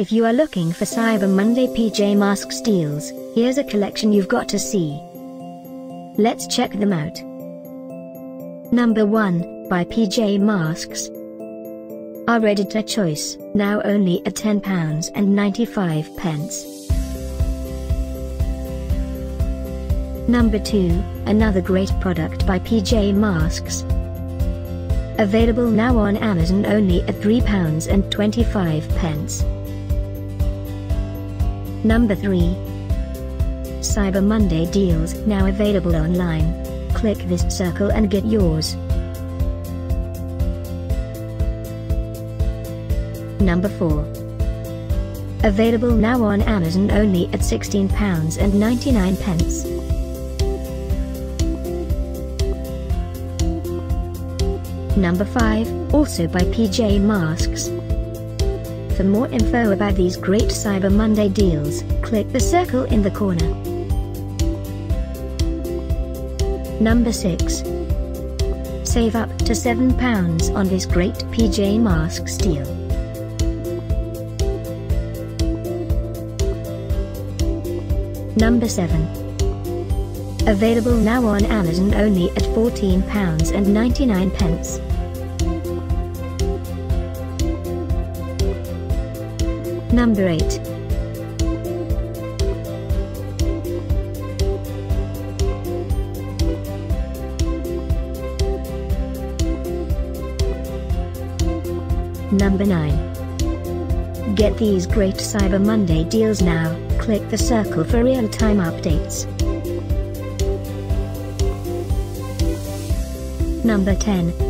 If you are looking for Cyber Monday PJ Masks deals, here's a collection you've got to see. Let's check them out. Number 1, by PJ Masks. Our editor choice, now only at £10 and 95 pence. Number 2, another great product by PJ Masks. Available now on Amazon only at £3 and 25 pence. Number 3. Cyber Monday deals now available online. Click this circle and get yours. Number 4. Available now on Amazon only at £16 and 99 pence. Number 5, also by PJ Masks. For more info about these great Cyber Monday deals, click the circle in the corner. Number 6. Save up to £7 on this great PJ Masks deal. Number 7. Available now on Amazon only at £14 Number 8. Number 9. Get these great Cyber Monday deals now, click the circle for real-time updates. Number 10.